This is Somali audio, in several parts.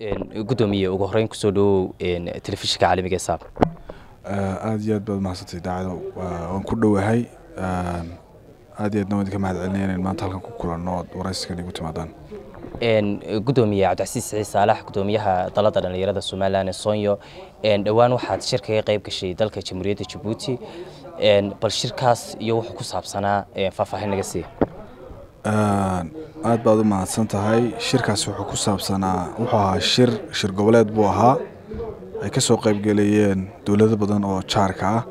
gudoomiye ugu horeyn ku soo dhawow telefishinka caalamiga saab aada iyo aad baad mahadsantay daacado waan ku dhowahay aad iyo aadna waan idinka mahad celinaya inayn maanta halkan ku kulanno ood waraysigan igu timaadaan gudoomiye cabdicasiis siciid saalax gudoomiyaha dalada dhallinyarada somalilan ee soonyo dhowaan waxaad shir kaga qayb gashay dalka jamhuuriyadda jabuuti bal shirkaas iyo wuxuu ku saabsanaa faahfaahin naga siiya aad baad u mahadsan tahay shirkaasi wuxuu ku saabsanaa wuxuu ahaa shir shir goboleed buu ahaa. Ay ka soo qaybgelayeen dowlado badan oo jaarka ah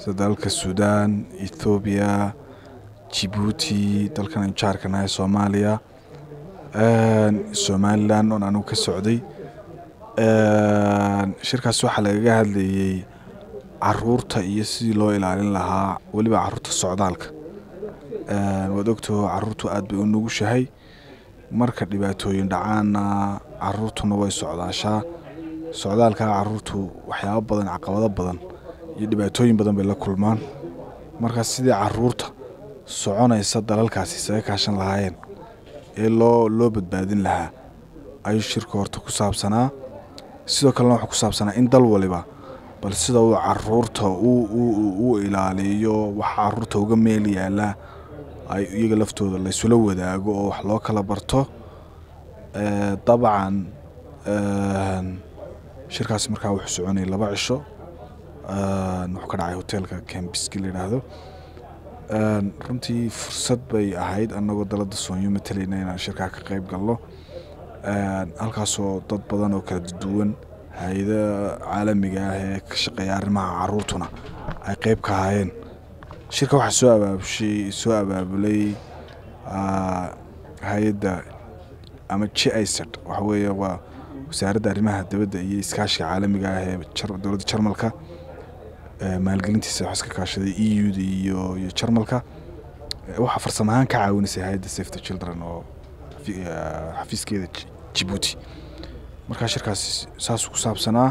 sida dalalka suudaan ethoobiya jibuuti dalkan aynu jaarka nahay soomaaliya. Somalilan oon anigu ka socday. Shirkaas waxaa lagaga hadlayey carruurta iyo sidii loo ilaalin lahaa. Weliba carruurta socdaalka waad ogtaho caruurtu aad bay u nugushahay. Marka dhibaatooyin dhacaanna caruurtuna way socdaashaa. Socdaalkaa caruurtu waxyaabo badan caqabado badan iyo dhibaatooyin badan bay la kulmaan. Marka sidii carruurta soconaysa dalalkaasi isaga kaashan lahaayeen ee loo loo badbaadin lahaa ayuu shirka horta ku saabsanaa. Sidoo kalena wuxuu ku saabsanaa in dal waliba bal sida uu carruurta u ilaaliyo waxa carruurta uga meel yaallaa ay iyaga laftooda laysula wadaago oo wax loo kala barto. Dabcan shirkaasi markaa wuxuu soconayay laba cisho. Wuxuu ka dhacay hoteelka cambiski la yidhaahdo runtii fursad bay ahayd annagoo dalada soonyo matalayna inaan shirkaa ka qayb galno. Halkaasoo dad badan oo kala duwan hay'ada caalamiga ah ee ka shaqeeya arrimaha caruurtuna ay qayb ka ahaayeen shirka waxaa soo abaabushay soo abaabulay hay'adda ama j isad waxa weeye waa wasaaradda arrimaha dibadda iyo iskaashiga caalamiga ah ee dowladda jarmalka maalgelintiisa wax iska kaashaday e u da iyo iyo jarmalka. Waxaa farsamo ahaan ka caawinaysay hay'adda safe the children oo xafiiskeeda jibuuti markaa shirkaasi saasuu ku saabsanaa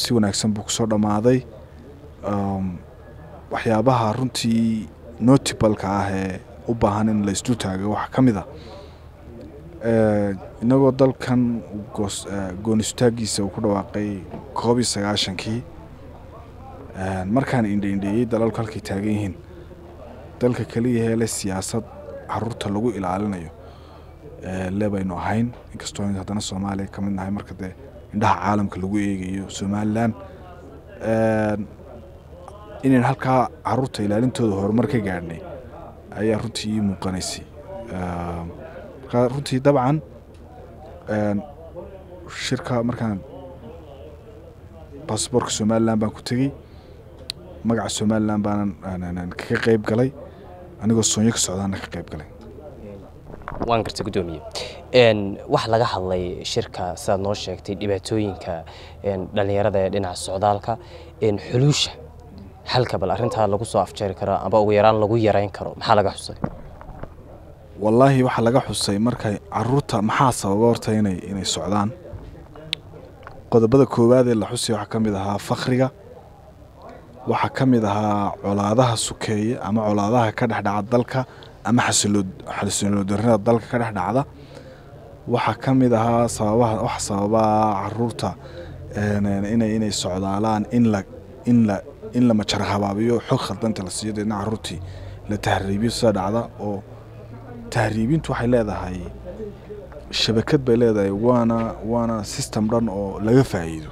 si wanaagsan buu ku soo dhammaaday waxyaabaha runtii notibalka ah ee u baahan in la isdul waxaa ka mid a inagoo dalkan goonistaagiisa uu ku dhawaaqay koob sagaashankii markaan indhaindheeyey dalalku halkay taagan yihiin dalka keliya hele siyaasad carruurta lagu ilaalinayo le baynu ahayn inkastoo haddana soomaaliya ka nahay marka dee indhaha caalamka lagu eegayo somalilan inayn halkaa carruurta ilaalintooda horumar ka gaadhnay ayaa runtii ii muuqanaysay. Markaa runtii dabcan shirka markaan basaboorka somalilan baan ku tegey magaca somalilan baanan kaga qayb galay anigoo soonyo ka socdaana ka qayb galay. Waan gartay guddoomiye waxaa laga hadlay shirka sidaad noo sheegtay dhibaatooyinka dhallinyarada ee dhinaca socdaalka xuluusha halka bal arrintaa lagu soo afjeeri karo amba ugu yaraan lagu yarayn karo maxaa laga xusay? Wallaahi waxaa laga xusay markay carruurta maxaa sababa horta inay inay socdaan? Qodobada koowaad ee la xusay waxaa ka mid ahaa fakhriga waxaa ka mid ahaa colaadaha sukeeye ama colaadaha ka dhexdhaca dalka ama xasiloodarrida dalka ka dhex dhacda. Waxaa ka mid ahaa sababaha waxa sababaa carruurta inay inay socdaalaan in la in la in la majar habaabiyo xog khaldanta la siiyo deedna caruurtii la tahriibiyo sida dhacda oo tahriibintu waxay leedahay shabakad bay leedahay waana waana system dhan oo laga faa'iido.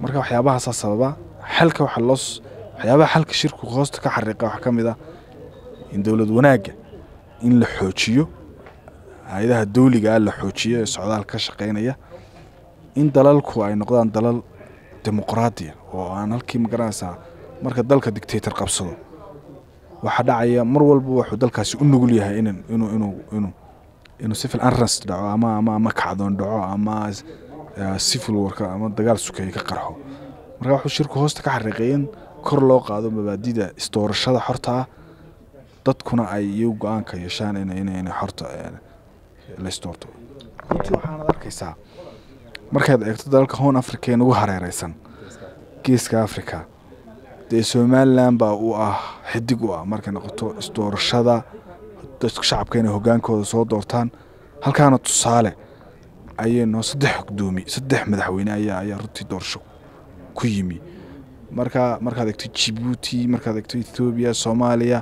Marka waxyaabahaasaa sababa xalka waxa loo waxyaabaha xalka shirku hoosta ka xariiqa waxaa ka mid ah in dowlad wanaagga in la xoojiyo hay'adaha dawligaa la xoojiyo ee socdaal ka shaqaynaya in dalalku ay noqdaan dalal dimuqraadiya oo aan halkii ma garanaysaa marka dalka dictator qabsado waxaa dhacaya mar walba wuxuu dalkaasi u nugul yahay in inuu civil unrest dhaco ama kacdoon dhaco ama civil warka ama dagaal sukeeye ka qarxo. Marka wuxuu shirku hoosta ka xariiqay in kor loo qaado mabaadida isdoorashada xorta ah dadkuna ay iyagu go'aanka yeeshaan in xorta la isdoorto runtii waxaanad arkaysaa markaad eegto dalalka hoon africa ee nagu hareereysan geeska africa dee somalilan baa u ah xidig u ah markay noqoto isdoorashada dadka shacabka inay hogaankooda soo doortaan. Halkaana tusaale ayayno saddex gudoomi saddex madaxweyne ayaa ayaa runtii doorasho ku yimi. Marka markaad eegto jibuuti markaad eegto ethoobiya soomaaliya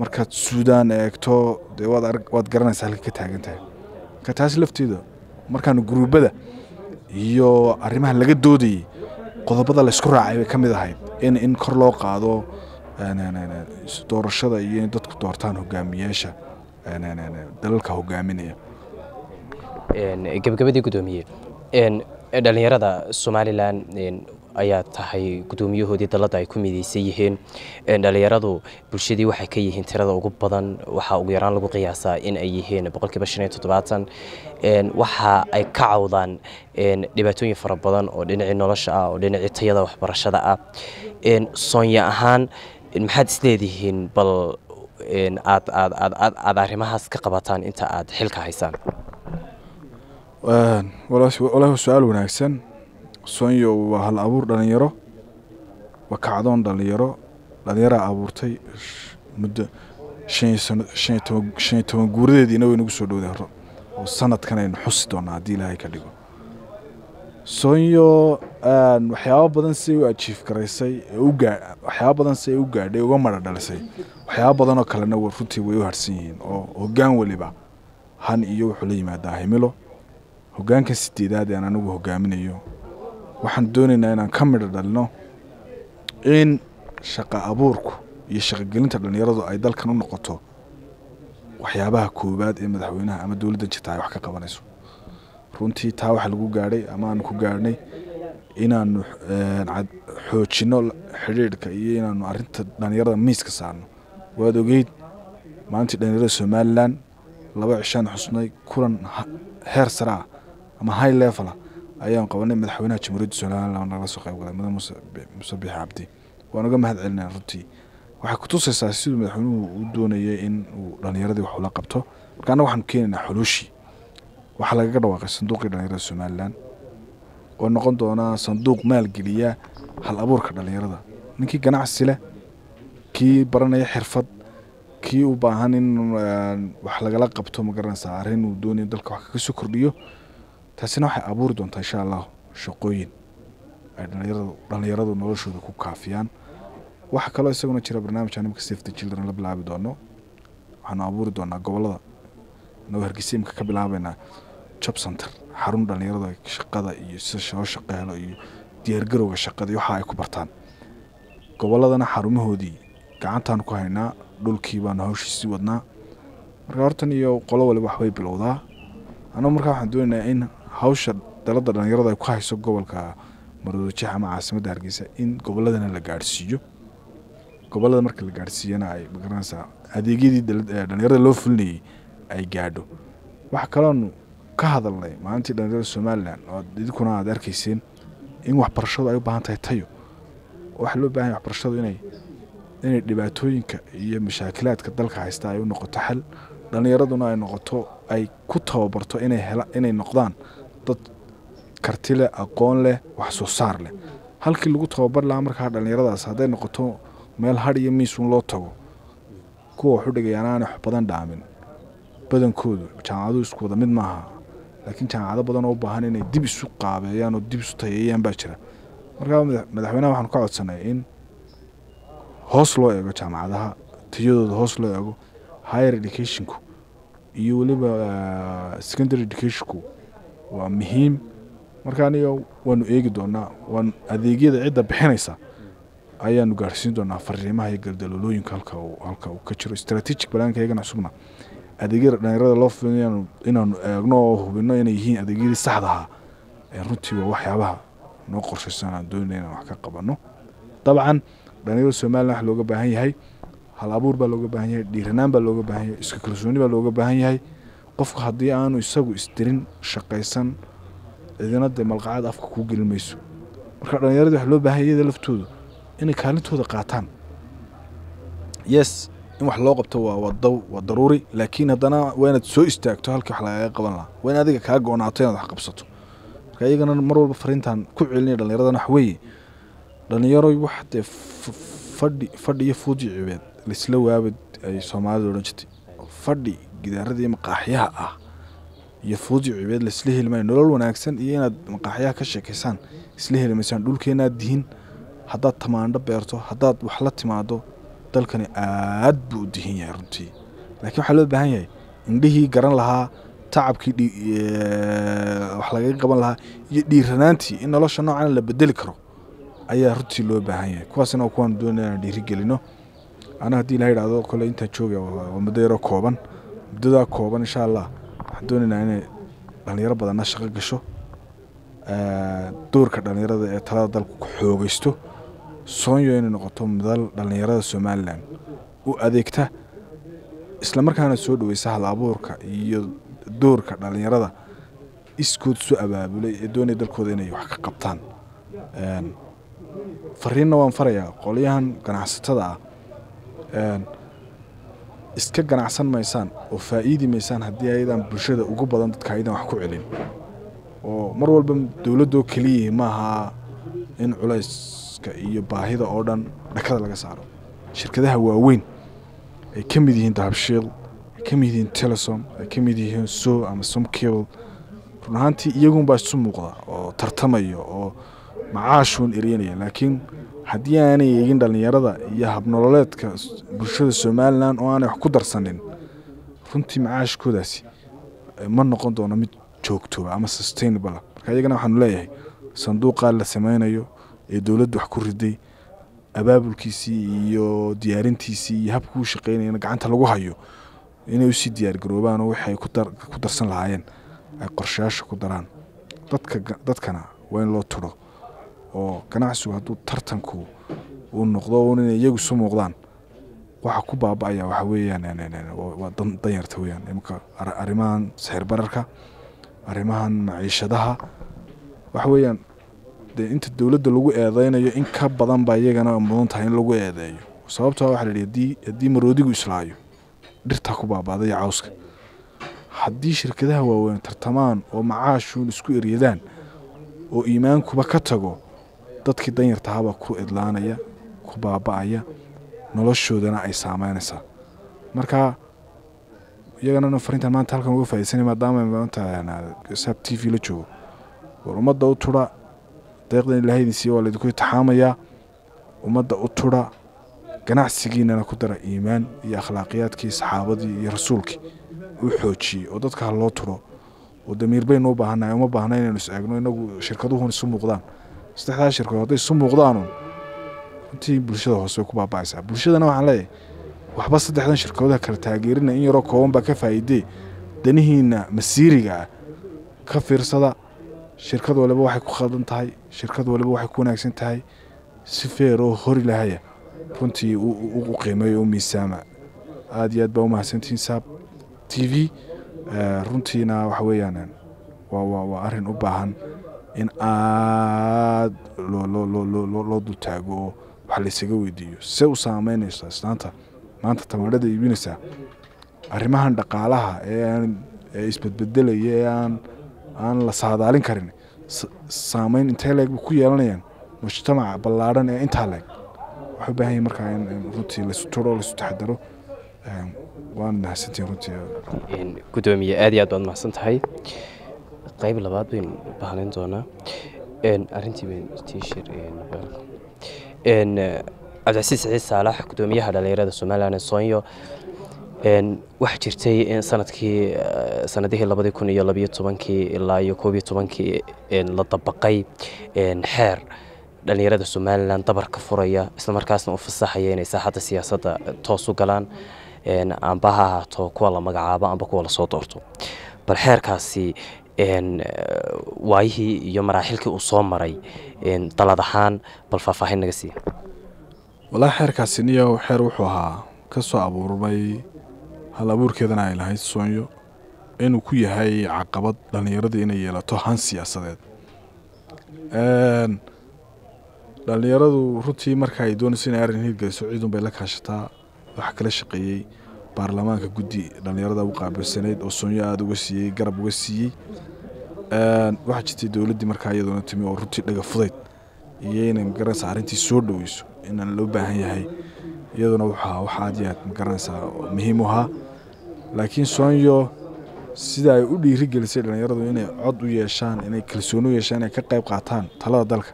markaad suudaan eegto dee waad garanaysaa halka ka taagan tahay. Marka taas lafteeda markaanu guruubada iyo arrimaha laga doodayay qodobada laysku raacay bay ka mid ahayd. In in kor loo qaado is- doorashada iyo in dadku doortaan hogaamiyaasha een, dalalka hogaaminaya. Gebagabadii gudoomiye een, dhalinyarada somalilan ayaa tahay gudoomiyahoodii dalladda ay ku midaysan yihiin. Dhalinyaradu bulshadii waxay ka yihiin tirada ugu badan waxaa ugu yaraan lagu qiyaasaa in ay yihiin boqolkiiba shan iyo toddobaatan. Waxa ay ka cawdaan dhibaatooyin fara badan oo dhinacii nolosha ah oo dhinacii tayada waxbarashada ah. Soonya ahaan maxaad isleedihiin bal aad aad arrimahaas ka qabataan inta aad xilka haysaan? Walaahi waa su'aal wanaagsan soonyo waa hal abuur dhalinyaro waa kacdoon dhalinyaro. Dhalinyaraa abuurtay muddo shan iyo sano shan iyo toban guuradeediina way nagu soo dhowday horo oo sanadkan aynu xusi doonaa haddii ilaahay ka dhigo. Soonyo waxyaabo badan si u ajiif garaysay waxyaabo badan si ay u gaadhay uga madha dhalisay. Waxyaabo badan oo kalena runtii way u harsan yihiin. Oo hoggaan weliba han iyo wuxuu la yimaadaa himilo. Hoggaanka sideedaad ee aan anigu hogaaminayo waxaan doonaynaa inaan ka midho dhalino in shaqa abuurku iyo shaqogelinta dhallinyaradu ay dalkan u noqoto waxyaabaha koowaad ee madaxweynaha ama dowladda jirta ay wax ka qabanayso. Runtii taa waxaa lagu gaadhay ama aanu ku gaadhnay inaanu cad- xoojino xidhiidhka iyo inaanu arrinta dhallinyarada miiska saarno. Waad ogeyd maalintii dhallinyarada somalilan laba cishaan xusnay kulan heer sare ah ama high level ah ayaan qabanay madaxweynaha jamhuuriyadda somalilan nagala soo qayb galay mudane muse Bi- muse bixi cabdi. Waan uga mahad celinaa runtii. Waxay kutusaysaa siduu madaxweynuhu u doonayay in uu dhallinyaradii wax ula qabto. Marka annaga waxaanu keenaynaa xuluushii waxaa lagaga dhawaaqay sanduuqii dhallinyarada somalilan oo noqon doona sanduuq maalgeliya hal abuurka dhallinyarada. Ninkii ganacsi leh kii baranaya xirfad kii u baahan in een, wax lagala qabto ma garanaysaa arrin uu doonayo dalka wax kaga soo kordhiyo taasina waxay abuuri doontaa insha allah shaqooyin ay dhallinyaradu noloshooda ku kaafiyaan. Waxaa kaloo isaguna jira barnaamij animka safe the children la bilaabi doono waxaanu abuuri doonaa gobollada noo hargeysa imika ka bilaabaynaa job center xarun dhallinyaradu ay shaqada iyo sida loo shaqo helo iyo diyaargarowga shaqada iyo waxa ay ku bartaan. Goboladana xarumahoodii gacantaanu ku haynaa dhulkii baanu hawshiisii wadnaa. Marka hortan iyo qolo waliba waxbay bilowdaa. Annagu markaa waxaan doonaynaa in hawsha dalada dhallinyarada ay ku hayso gobolka maroodijeex ama caasimadda hargeysa in goboladana la gaadhsiiyo. Gobolada marka la gaadhsiiyana ay ma garanaysaa adeegyadii dhallinyarada loo fulinayay ay gaadho. Waxaa kaloonu ka hadalnay maalintii dhallinyarada somalilan oo idinkuna aad arkayseen in waxbarashadu ay u baahan tahay tayo. Waxaa loo baahan yahay waxbarashadu inay inay dhibaatooyinka iyo mashaakilaadka dalka haysta ay u noqoto xal. Dhallinyaraduna ay noqoto ay ku tababarto inay hela inay noqdaan dad karti leh aqoon leh wax soo saar leh. Halkii lagu tababar lahaa markaa dhallinyaradaas hadday noqoto meel hadh iyo miisuun loo tago kuwa waxu dhigayaan aanay wax badan dhaamin. Badankoodu jaamacaduhu isku wada mid maaha. Laakiin jaamacado badan oo u baahan inay dib isu qaabeeyaan oo dib isu tayeeyaan baa jira. Markaa madax- madaxweynaha waxaanu ka codsanay in hoos loo eego jaamacadaha tayadooda hoos loo eego higher educationku iyo weliba ah, secondary educationku waa muhiim. Marka aniga waanu eegi doonaa waan adeegyada cidda bixinaysa ayaanu gaarsiin doonaa fariimaha iyo galdaloolooyinka halka uu ka jiro. Strategic balaanka iyagana cusubna. Adeegyada dhallinyarada loo filin inaanu eegno oo hubino inay yihiin adeegyadii saxda ahaa runtii waa waxyaabaha noo qorshaysan aan doonayna inaan wax ka qabanno. Dabcan dhallinyarada somalilan wax looga baahan yahay hal abuur baa looga baahan yahay dhiiranaan baa looga baahan yahay iska kalsooni baa looga baahan yahay qofku haddii aanu isagu isdirin shaqaysan cidina dee malqacad afka kuu gelin mayso. Marka dhallinyaradii wax loo baahan yahay iyada laftoodu inay kaalintooda qaataan. Yes in wax loo qabto waa waa daruuri laakiin haddana waa inaad soo istaagto halkii wax lagaga qaban lahaa. Waa in adiga kaa go-naato inaad wax qabsato. Marka iyagana mar walba fariintaan ku celinaya dhallinyaradana wax weeye. Dhallinyaroy wax dee fadhi fadhi iyo fuuji cibeed laisla waabad ay soomaalida odhan jirtay. Fadhi gidaaradii maqaaxyaha ah iyo fuudi cibeed laisla heli maayo nolol wanaagsan iyo inaad maqaaxyaha ka sheekaysaan isla heli maysaan dhulkeenaad dihin. Haddaad tamaandho beerto haddaad wax la timaado dalkani aad buu u dihin yahay runtii. Laakiin waxaa loo baahan yahay indhihii garan lahaa tacabkii wax lagaga qaban lahaa iyo dhiiranaantii in nolosha noocan la bedeli karo. Ayaa runtii loo baahan yahay. Kuwaasina waa kuwaan doonaya inaan dhiiri gelino ana haddii la yidhaahdo kole intaan jooga waa muddo yaroo kooban muddadaa kooban insha allah waxaan doonaynaa inay dhalinyaro badanna shaqo gasho ee, doorka dhalinyarada ee talada dalku ku xoogaysto soonyo inay noqoto madal dhalinyarada somalilan u adeegta isla markaana soo dhaweysa hal abuurka iyo doorka dhalinyarada. Iskood su abaabulay ee doonaya dalkooda inay wax ka qabtaan. Een, fariinna waan farayaa qolyahan ganacsatada ah. Een, iska ganacsan maysaan oo faa'iidi maysaan haddii ayadaan bulshada ugu badan dadka aydan wax ku celin. Oo mar walba dowladdoo keliya maaha in culayska iyo baahida oo dhan dhakada laga saaro. Shirkadaha waaweyn ay ka mid yihiin dahabshiil ay ka mid yihiin telesom ay ka mid yihiin so ama somcable run ahaantii iyagunbaa isu muuqda oo tartamaya oo macaashuun eryanaya laakiin haddii aanay eegin dhallinyarada iyo habnololeedka bulshada somalilan oo aanay wax ku darsanin runtii macaashkoodaasi eh, ma noqon doono mid joogtooba ama sustainable ah. marka iyagana waxaanu leeyahay sanduuqaa la sameynayo ee dowladda wax ku riday abaabulkiisii iyo diyaarintiisii iyo habkuu shaqeynayana gacanta lagu hayo inay u sii diyaargaroobaan oo waxay ku dar- ku darsan lahaayeen ay qorshayaasha ku daraan dadkana waa in loo turo oo ganacsigu hadduu tartanku uu noqdo un inay iyagu isu muuqdaan waxa ku baaba'aya waxa weeyaan waa waa dan- danyarta weeyaan. Imika ar- arrimahan sixir bararka arrimahan maciishadaha waxa weeyaan dee inta dowladda lagu eedeynayo in ka badan baa iyagana mudan tahay in lagu eedeeyo. Sababtoo waxa la yidhi haddii maroodigu islaayo dhirtaa ku baaba'da iyo cawska. Haddii shirkadaha waaweyn tartamaan oo macaashuun isku eryadaan oo iimaankuba ka tago dadkii danyartahabaa ku idlaanaya ku baaba'aya noloshoodana ay saameynaysaa marka iyagana fariintan maanta halkan uga faaidsanay maadaama maanta saab t v la joogo war ummadda u tudha deeqdan ilaahaydi siiya waa laydinku itixaamayaa ummadda u tudha ganacsigiinana ku dara iimaan iyo akhlaaqiyaadkii saxaabadii iyo rasuulkii u xoojiyey oo dadka ha loo turo. Oo damiir baynu u baahannahay uma baahna inaynu is eegno inagu shirkaduhun isu muuqdaan saddexdaa shirkadood hadday isu muuqdaanun runtii bulshada hoose way ku baaba'aysaa. Bulshadana waxaan leeyahay waxba saddexdan shirkadooda kala taageerina in yaroo kooban baa ka faa'iidee? Danihiina masiiriga ah ka fiirsada shirkad waliba waxay ku khaldan tahay shirkad waliba waxay ku wanaagsan tahay si feer oo hori lahaya runtii u- qiimeeyo u miisaama. Aad iyo aad baa umahadsantihiin saab t v. Runtiina waxa weeyaan waa waa waa arrin u baahan in aad loo loo loo loo loo loo dul taago oo wax laysaga weydiiyo. Se u saameynayso islaanta maanta tamaandhada iibinaysaa arrimahan dhaqaalaha ee isbedbedelaya ee aan la saadaalin karin sa- saameyn intee leeg ku yeelanayaan mujtamaca ballaadhan ee intaa leeg. Waxay baahan yihiin markaa in runtii laisu turo laisu taxadaro. Eh, waan mahadsantihin runtii. Gudoomiye aad iyo aad baad mahadsan tahay qayb labaad baynu u baahnayn doonaa Een, arrintii bayn tiishir n cabdicasiis saciid saalax gudoomiyaha dhalinyarada somalilan ee soonyo waxaa jirtay sannadkii eh, sanadihii labadii kun iyo labiyo tobankii ilaa iyo koob iyo tobankii la dabaqay xeer dhalinyarada somalilan dabarka furaya islamarkaasna u fasaxaya inay saaxadda siyaasadda toos u galaan. Amba ha ahaato kuwa la magacaabo amba kuwa la soo doorto. Bal xeerkaasi waayihii iyo maraaxilkii uu soo maray. Dalad ahaan bal faahfaahin naga siiya wallaahi xeerkaasi niyo xeer wuxuu ahaa ka soo abuurmay hal abuurkeedana ay lahayd soonyo. Inuu ku yahay caqabad dhallinyaradii inay yeelato han siyaasadeed. Dhallinyaradu runtii marka ay doonayso inay arrin hirgeliso ciidun bay la kaashataa waxaa kala shaqeeyey baarlamaanka guddi dhallinyarada u qaabilsanayd oo soonyo aada uga siiyey garab uga siiyey waxaa jirtay dowladdii markaa iyadoona timi oo runtii dhaga fudayd. Iyo inay ma garanaysaa arrintii soo dhoweyso inaan loo baahan yahay. Iyaduna waxaa wax aad iyo aad ma garanaysaa muhiim u ahaa. Laakiin soonyo sida ay u dhiirigelisay dhallinyaradu inay cod u yeeshaan inay kalsooni u yeeshaan inay ka qayb qaataan talada dalka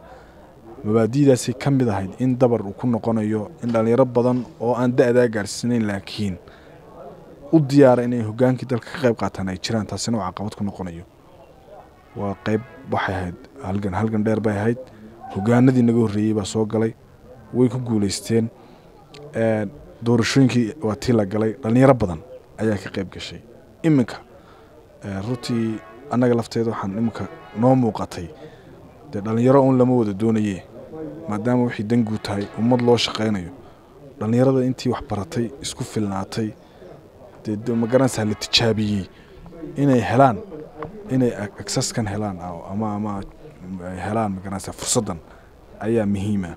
mabaadi'daasay ka mid ahayd in dabar uu ku noqonayo in dhallinyaro badan oo aan da-daa gaarsiinayn laakiin u diyaara inay hogaankii dalka ka qayb qaataan ay jiraan taasina uu caqabad ku noqonayo waa qayb waxay ahayd halgan halgan dheer bay ahayd. Hogaanadii naga horreeyey baa soo galay. Way ku guulaysteen doorashooyinkii waa tii la galay. Dhallinyaro badan ayaa ka qayb gashay. Iminka runtii annaga lafteeda waxaan iminka noo muuqatay. Dee dhallinyaro un lama wada doonaye maadaama waxay danguu tahay ummad loo shaqaynayo dhallinyarada intii wax baratay isku filnaatay. Dee ma garanaysaa la tijaabiyey inay helaan inay agsaskan helaan ama ama ay helaan ma garanaysaa fursaddan ayaa muhiima.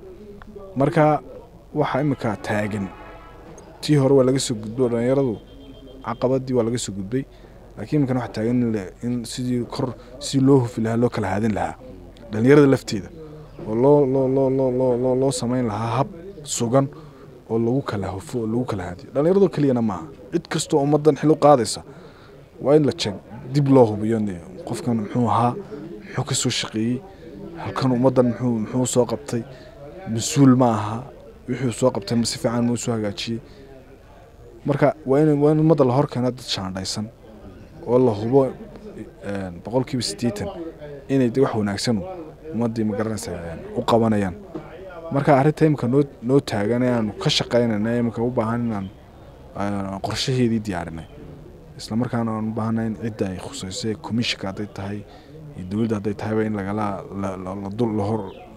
Marka waxaa iminka taagan. Tii hore waa laga soo gudbo dhallinyaradu caqabadii waa laga soo gudbay. Laakiin iminkana waxaa taagan in sidii kor sidii loo hufi lahaa loo kala haadin lahaa. Dhallinyarada lafteeda oo loo loo loo loo loo loo loo samayn lahaa hab sugan oo lagu kala hufo oo lagu kala haadiyo. Dhallinyarado keliyana maaha. Cid kastoo ummaddan xil u qaadaysa waa in la jeeg dib loo hubiyo qofkan muxuu ahaa muxuu ka soo shaqeeyey halkan ummaddan muxuu soo qabtay mas'uul ma aha wixuu soo qabtay si fiican muu soo hagaajiyey. Marka waa in waa in ummadda la hor keena dad shaandhaysan oo la hubo boqolkiiba siddeetan inay de wax wanaagsan ummaddii ma garanaysaa u qabanayaan. Marka arrinta imika noo noo taagan ee aanu ka shaqaynayna imika u baahan inaan qorshaheedii diyaarinay isla markaana aan u baahanay in cidda ay khusayso commissionka hadday tahay iyo dowladda hadday tahayba in lagala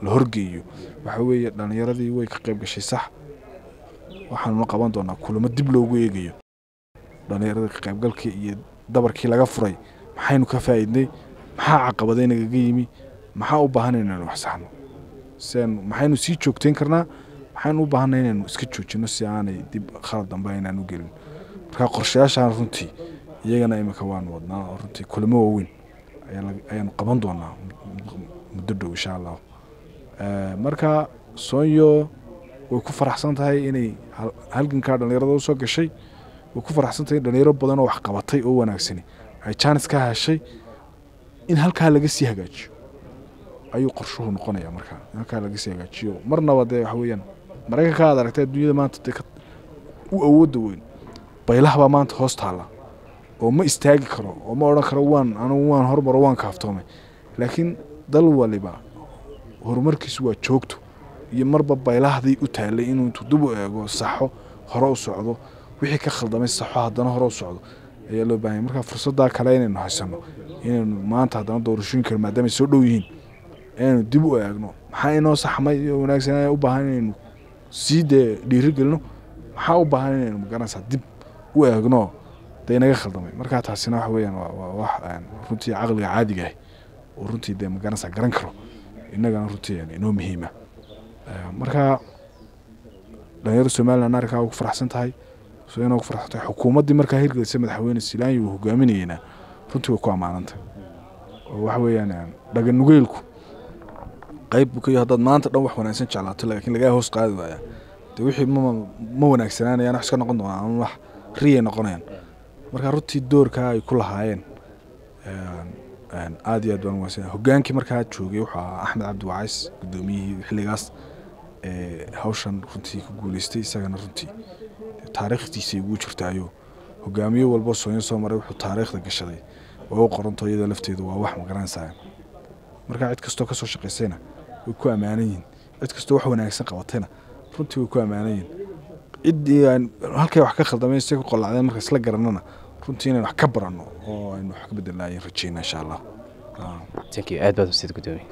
la horgeeyo. Waxa weeye dhallinyaradii way ka qayb gashay sax. Waxaanuna qaban doonaa kulamo dib loogu eegayo. Dhallinyarada ka qaybgalkii iyo dabarkii laga furay maxaynu ka faa'iidnay? Maxaa caqabaday nagaga yimi? Maxaa u baahan inaynu wax saxno? Maxaynu sii joogtayn karnaa? Maxaynu u baahanay inaynu iska joojino si aanay dib khalad dambe aynaan u gelin? Marka qorshayaashaan runtii iyagana imika waanu wadnaa oo runtii kulamo waaweyn ayaanu qaban doonaa muddo dhow insha allah marka soonyo way ku faraxsan tahay inay halgankaa dhallinyarada u gashay way ku faraxsan tahay in dhalinyaro badan oo wax oo wanaagsani. Ay jaanis ka heshay in halkaa laga sii hagaajiyo. Ayuu qorshuhu noqonaya markaa in halkaa laga sii hagaajiyo. Marnaba dee waxa weeyaan maraykanka aad aragtay adduunyada maanta dee u awoodda weyn. Baylaha baa maanta hoos taalla oo ma istaagi karo oo ma odhan karo waan anugu waan hormaro waan kaaftoomay laakiin dal waliba horumarkiisu waa joogto. Iyo marba baylahdii u taallay inuu intuu dib u eego saxo hore u socdo wixii ka khaldamay saxo haddana hore u socdo ayaa loo baahanya marka fursaddaa kale inaynu haysano inaynu maanta haddana doorashooyinka maadaamay soo dhow yihiin inaynu dib u eegno maxaa inoo saxmay iyo wanaagsan u baahan inaynu sii dee dhiirigelino? Maxaa u baahan inaynu ma garanaysaa dib u eegno dee inaga khaldamay. Marka taasina waxa weeyaan waa wax runtii caqliga caadiga ah oo runtii dee ma garanaysaa garan karo. Innagana runtii inoo muhiima. Marka dhalinyarada somaliland arrinkaa ugu faraxsan tahay. Ina ugu faraxsan tahay xukuumaddii markaa hirgelisay madaxweyne silaanyi uu hogaaminayeyna runtii way ku ammaanantay. Oo waxa weeyaan dhaganugeylku qayb buu haddaad maanta dhan wax wanaagsan jeclaato laakiin lagaa hoos qaadi waaya. Dee wixii ma ma wanaagsanaanayaan wax iska noqon doonaa ama wax riyay noqonayaan marka runtii doorkaa ay ku lahaayeen aad iyo aad baan wanaagsan hogaankii markaa joogay wuxuu ahaa axmed cabdi wacays guddoomiyihii xilligaas. Hawshan runtii ku guuleystay isagana runtii taariikhdiisay ugu jirtaayo hogaamiye walbo soonya soo maray wuxuu taariikhda gashaday. Waa u qoranto iyada lafteedu waa wax ma garanaysaa marka cid kastoo ka soo shaqaysayna way ku ammaanan yihiin cid kastoo wax wanaagsan qabatayna runtii way ku ammaanan yihiin ciddii aan halkay wax ka khaldamay si ku qolacdeen marka isla garanana runtii inaan wax ka baranno oo aynu wax ka bedelnaayeen rajeyna insha allah. Aad baad usid gudoomiye